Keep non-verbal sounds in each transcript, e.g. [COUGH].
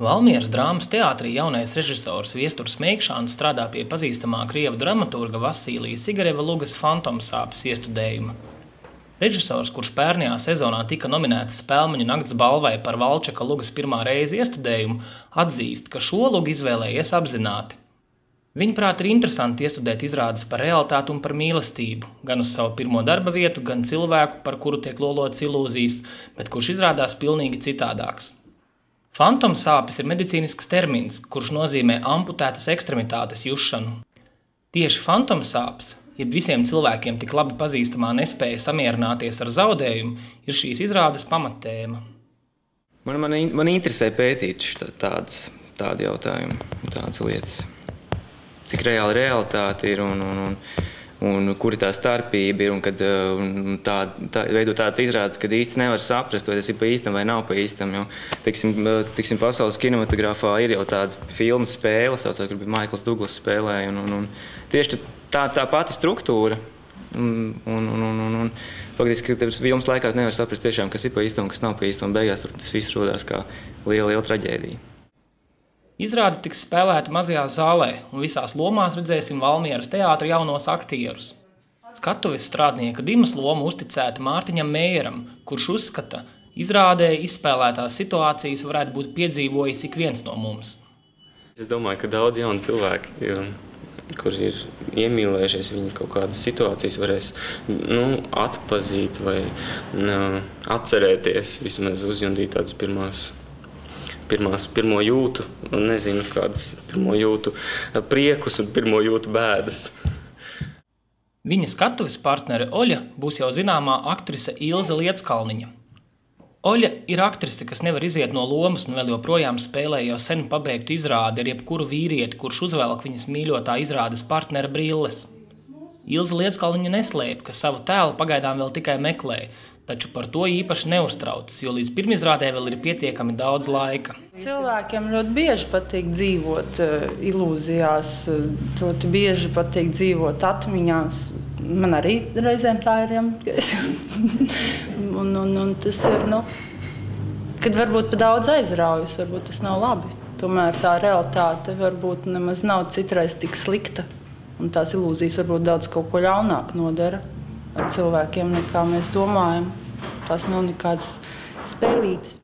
Valmieras drāmas teātrī jaunais režisors Viesturs Meikšāns strādā pie pazīstamā krievu dramaturga Vasīlija Sigareva Lugas fantomsāpes iestudējuma. Režisors, kurš pērnajā sezonā tika nominēts Spēlmaņu nakts balvai par Valčaka Lugas pirmā reizi iestudējumu, atzīst, ka šo lugu izvēlējies apzināti. Viņuprāt, ir interesanti iestudēt izrādes par realitāti un par mīlestību, gan uz savu pirmo darba vietu, gan cilvēku, par kuru tiek lolotas ilūzijas, bet kurš izrādās pilnīgi citādāks. Fantom sāpes ir medicīnisks termins, kurš nozīmē amputētas ekstremitātes jušanu. Tieši fantom sāpes, jeb visiem cilvēkiem tik labi pazīstamā nespēja samierināties ar zaudējumu, ir šīs izrādes pamattēma. Man, man, man interesē pētīt tādas, tādu jautājumu, tādas lietas. Cik reāli realitāte ir un, un, un un kur ir tā starpība ir, kad un tā, tā veido tādas izrādes, kad īsti nevar saprast, vai tas ir pa īstam vai nav pa īstam, jo, tiksim, tiksim, pasaules kinematogrāfā ir jau tāda filmu spēle, saucot, kur bija Maikls Douglas spēlēja, un, un, un tieši tā, tā pati struktūra, un, un, un, un, un, faktiski, ka filmas laikā nevar saprast tiešām, kas ir pa īstam un kas nav pa īstam, beigās tur tas viss rodās kā liela, liela traģēdija. Izrāde tiks spēlēta mazajā zālē, un visās lomās redzēsim Valmieras teātra jaunos aktierus. Skatuves strādnieka Dimas loma uzticēta Mārtiņam Mējeram, kurš uzskata, izrādē izspēlētās situācijas varētu būt piedzīvojis ik viens no mums. Es domāju, ka daudz jaunu cilvēku, kur ir iemīlējušies, viņi kaut kādas situācijas varēs nu, atpazīt vai nu, atcerēties, vismaz uzjundīt tādas pirmās pirmās, pirmo jūtu, nezinu, kādas pirmo jūtu priekus un pirmo jūtu bēdas. Viņa skatuves partnere Oļa būs jau zināmā aktrise Ilze Lietskalniņa. Oļa ir aktrise, kas nevar iziet no lomas un vēl joprojām spēlē jau sen pabeigtu izrādi ar jebkuru vīrieti, kurš uzvelk viņas mīļotā izrādes partnera brilles. Ilze Lietskalniņa neslēp, ka savu tēlu pagaidām vēl tikai meklē, taču par to īpaši neuztraucas, jo līdz pirmizrādē vēl ir pietiekami daudz laika. Cilvēkiem ļoti bieži patīk dzīvot uh, ilūzijās, ļoti bieži patīk dzīvot atmiņās. Man arī reizēm tā ir. Ja? [LAUGHS] un, un, un tas ir, nu, kad varbūt pa daudz aizraujas, varbūt tas nav labi. Tomēr tā realitāte varbūt nemaz nav citreiz tik slikta. Un tās ilūzijas varbūt daudz kaut ko ļaunāk nodara ar cilvēkiem, nekā mēs domājam. Tās nav nekādas spēlītes.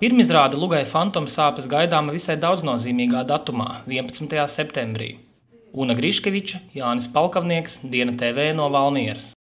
Pirmizrāde Lugai Fantom sāpes gaidāma visai daudznozīmīgā datumā, 11. septembrī. Una Griškeviča, Jānis Palkavnieks, Diena TV no Valmieras.